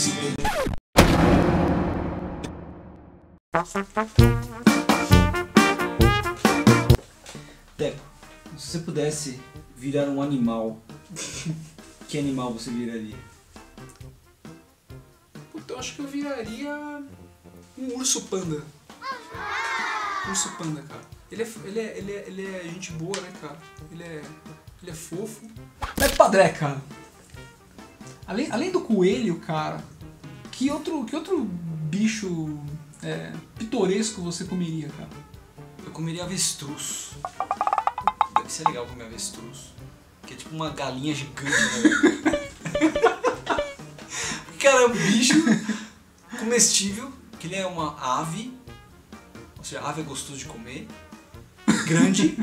isso mesmo. Teco, se você pudesse virar um animal, que animal você viraria? Puta, eu acho que eu viraria um urso panda. Urso panda, cara. Ele é, ele é, ele é, ele é gente boa, né, cara? Ele é, ele é fofo. É padré, cara. Além, além do coelho, cara, que outro, que outro bicho é, pitoresco você comeria, cara? Eu comeria avestruz. Deve ser legal comer avestruz. Que é tipo uma galinha gigante, né? Cara, é um bicho comestível, que ele é uma ave. Ou seja, ave é gostoso de comer. Grande.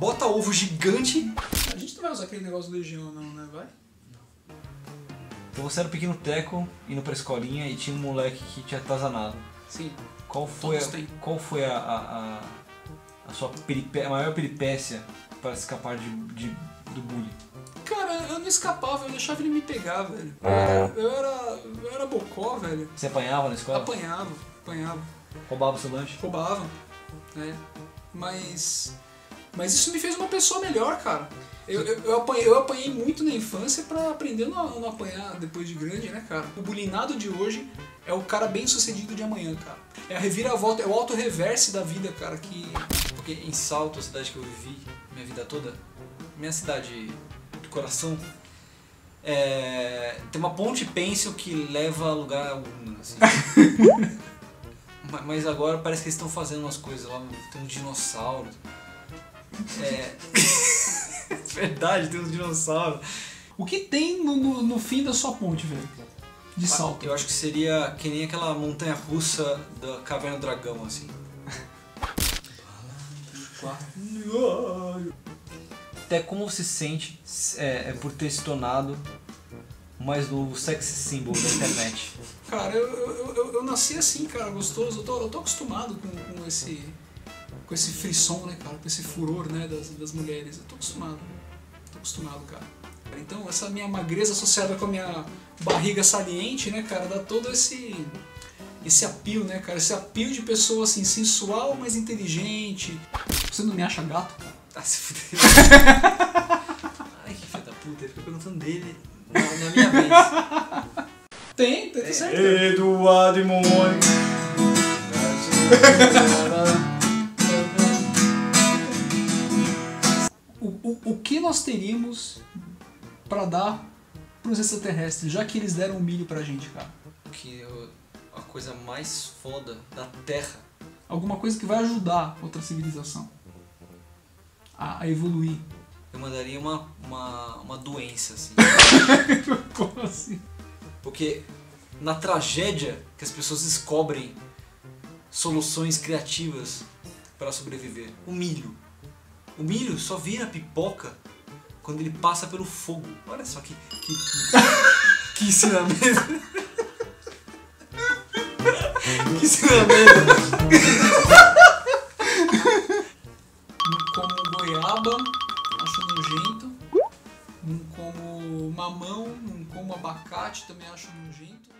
Bota ovo gigante. A gente não vai usar aquele negócio do Legião, não, né? Vai? Então você era um pequeno teco, indo pra escolinha e tinha um moleque que tinha atazanado. Sim. Qual foi, a, têm. qual foi a, a, a, a sua peripé- a maior peripécia para escapar de, de- do bullying? Cara, eu não escapava, eu deixava ele me pegar, velho. Eu era, eu era, eu era bocó, velho. Você apanhava na escola? Apanhava, apanhava. Roubava o seu lanche? roubava, né? Mas, mas isso me fez uma pessoa melhor, cara. Eu, eu, eu apanhei, eu apanhei muito na infância pra aprender a não, não apanhar depois de grande, né, cara? O bulinado de hoje é o cara bem sucedido de amanhã, cara. É a reviravolta, é o auto-reverse da vida, cara, que... Porque em Salto, a cidade que eu vivi minha vida toda, minha cidade do coração, é, tem uma ponte pêncil que leva a lugar algum, assim. Ma- Mas agora parece que eles estão fazendo umas coisas lá, tem um dinossauro. É. Verdade, tem uns dinossauros. O que tem no, no, no fim da sua ponte, velho? De salto. Eu acho que seria que nem aquela montanha russa da Caverna do Dragão, assim. Até como se sente é, é, por ter se tornado o mais novo sexy symbol da internet? Cara, eu, eu, eu, eu nasci assim, cara, gostoso. Eu tô, eu tô acostumado com, com esse com esse frisson, né, cara? Com esse furor, né, das, das mulheres. Eu tô acostumado. Tô acostumado, cara. Então, essa minha magreza associada com a minha barriga saliente, né, cara, dá todo esse esse apio, né, cara? Esse apio de pessoa, assim, sensual, mas inteligente. Você não me acha gato, cara? Ah, se fudeu. Ai, que filho da puta, ele fica perguntando dele na, na minha vez. Tem, tem, tá certo. Eduardo e Momônio. O, o, o que nós teríamos pra dar pros extraterrestres, já que eles deram um milho pra gente, cara? Que eu- a coisa mais foda da Terra Alguma coisa que vai ajudar outra civilização a, a evoluir. eu mandaria uma, uma, uma doença, assim. Como assim? Porque na tragédia que as pessoas descobrem soluções criativas para sobreviver. O milho. O milho só vira pipoca quando ele passa pelo fogo. Olha só que. Que, que ensinamento. que ensinamento. Não como goiaba, acho nojento. Não como mamão, não como abacate, também acho nojento.